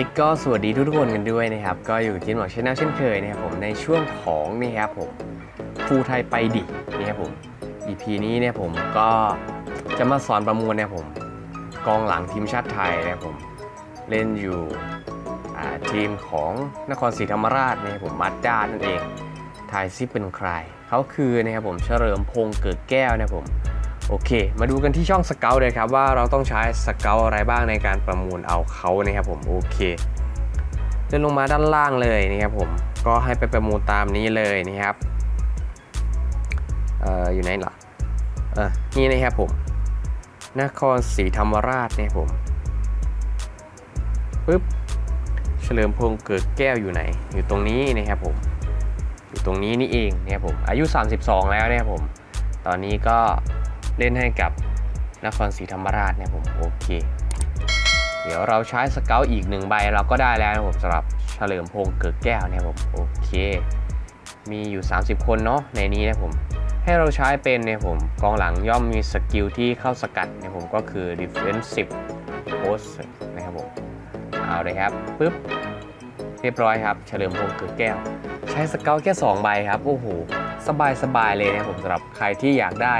ิกก็สวัสดีทุกๆคนกันด้วยนะครับ ก็อยู่กับจินหมอชแนลเช่นเคยนะครับผมในช่วงของนี่ครับผมฟูไทยไปดินี่ครับผม EP นี้เนี่ยผมก็จะมาสอนประมวลเนี่ยผม กองหลังทีมชาติไทยนะครับผม เล่นอยู่ทีมของนครศรีธรรมราชนะครับผมมัดด้านั่นเองทายซิเป็นใครเขาคือนะครับผมเฉลิมพงษ์เกิดแก้วนะครับผม โอเค มาดูกันที่ช่องสเกลเลยครับว่าเราต้องใช้สเกลอะไรบ้างในการประมูลเอาเขานะครับผมโอเคเดินลงมาด้านล่างเลยนะครับผมก็ให้ไปประมูลตามนี้เลยนะครับเอ่ออยู่ไหนล่ะเออนี่นะครับผมนครศรีธรรมราชเนี่ยผมปึ๊บเฉลิมพงษ์เกิดแก้วอยู่ไหน อยู่ตรงนี้นะครับผมอยู่ตรงนี้นี่เองนะครับผมอายุ 32 แล้วนะครับผม ตอนนี้ก็ เล่นให้กับนครศรีธรรมราชเนี่ยผมโอเค เดี๋ยวเราใช้ scout อีกหนึ่งใบเราก็ได้แล้วนะผมสำหรับเฉลิมพงษ์เกิดแก้วเนี่ยผมโอเค มีอยู่ 30 คนเนาะในนี้นะผม ให้เราใช้เป็นเนี่ยผมกองหลังย่อมมี skill ที่เข้าสกัดเนี่ยผมก็คือ defensive prowess นะครับผมเอาเลยครับปึ๊บเรียบร้อยครับเฉลิมพงษ์เกิดแก้ว ใช้ scout แค่2ใบครับโอ้โหสบายสบายเลยนะผมสำหรับใครที่อยากได้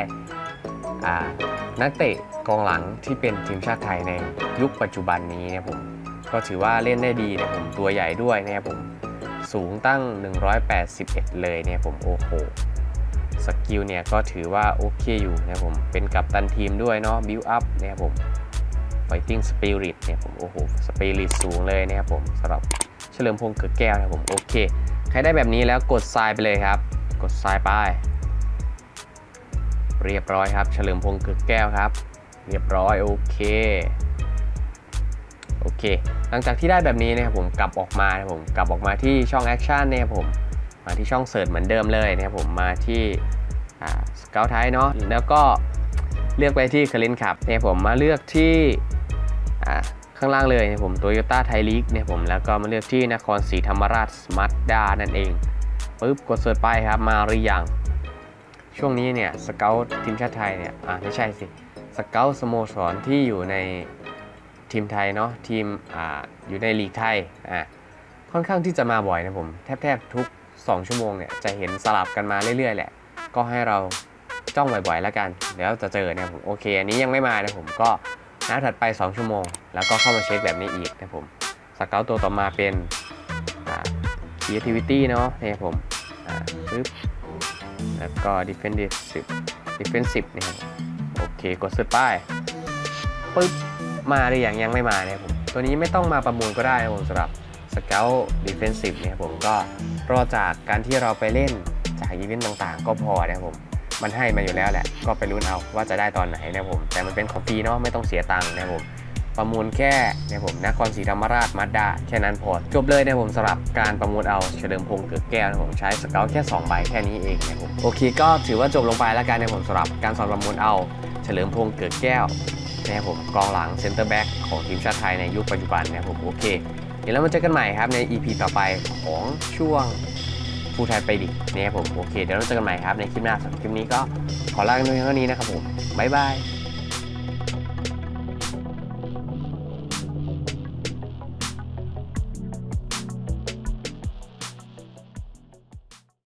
นักเตะกองหลังที่เป็นทีมชาติไทยในยุคปัจจุบันนี้นะผมก็ถือว่าเล่นได้ดีนะผมตัวใหญ่ด้วยนะผมสูงตั้ง 181 เลยเนี่ยผมโอ้โห skill เนี่ยก็ถือว่าโอเคอยู่นะผมเป็นกัปตันทีมด้วยเนาะบิวอัพเนะครับผม Fighting Spirit เนี่ยผมโอ้โหสปิริตสูงเลยนะครับผมสำหรับเฉลิมพงษ์เกิดแก้วนะผมโอเค ใครได้แบบนี้แล้วกดทรายไปเลยครับ กดทรายไป เรียบร้อยครับ เฉลิมพงษ์เกิดแก้วครับ เรียบร้อยโอเคโอเค หลังจากที่ได้แบบนี้นะครับผมกลับออกมานะครับผมกลับออกมาที่ช่อง auction เนี่ยครับผมมาที่ช่อง search เหมือนเดิมเลยนะครับผมมาที่ scout ไทยเนาะแล้วก็เลือกไปที่ current club เนี่ยผมมาเลือกที่ข้างล่างเลยเนี่ยผมโตโยต้าไทยลีกเนี่ยผมแล้วก็มาเลือกที่นครศรีธรรมราชมาสด้านั่นเองปุ๊บกด search ไปครับมาหรือยัง ช่วงนี้เนี่ย scout ทีมชาติไทยเนี่ยอ่าไม่ใช่สิ scout สโมสรที่อยู่ในทีมไทยเนาะทีมอ่าอยู่ในลีกไทยอ่าค่อนข้างที่จะมาบ่อยนะผมแทบแทบทุก 2 ชั่วโมงเนี่ยจะเห็นสลับกันมาเรื่อยๆแหละ ก็ให้เราจ้องบ่อยๆแล้วกันเดี๋ยวจะเจอเนี่ยผมโอเคอันนี้ยังไม่มานะผมก็นัดถัดไป 2 ชั่วโมง แล้วก็เข้ามาเช็คแบบนี้อีกนะผมสเกลตัวต่อมาเป็นอ่า creativity เนาะเนี่ยผมอ่าปึ๊บ แล้วก็ defensive defensive นี่ครับโอเคกดซื้อป้ายปึ๊บมาหรือยังยังไม่มาเนี่ยผมตัวนี้ไม่ต้องมาประมูลก็ได้นะผมสำหรับ Scout Defensive เนี่ยผมก็รอจากการที่เราไปเล่นจากอีเวนต์ต่างๆ ก็พอนะครับผมมันให้มาอยู่แล้วแหละ ก็ไปลุ้นเอาว่าจะได้ตอนไหนนะผม แต่มันเป็นของฟรีเนาะไม่ต้องเสียตังค์นะผม ประมูลแค่เนี่ยผมนครศรีธรรมราชมาสด้าแค่นั้นพอ จบเลยนะผมสำหรับการประมูลเอาเฉลิมพงษ์เกิดแก้วนะผมใช้ scout แค่2ใบแค่นี้เองนะผมโอเคก็ถือว่าจบลงไปแล้วกันนะผมสำหรับการสอนประมูลเอาเฉลิมพงษ์เกิดแก้วนะครับผมกองหลังเซนเตอร์แบ็กของทีมชาติไทยในยุคปัจจุบันนะครับผมโอเค เดี๋ยวเรามาเจอกันใหม่ครับใน EP ต่อไปของช่วงฟูไทยไปดินะครับผมโอเค เดี๋ยวเราเจอกันใหม่ครับในคลิปหน้าสำหรับคลิปนี้ก็ขอลากันไปเพียงเท่านี้นะครับผมบ๊ายบาย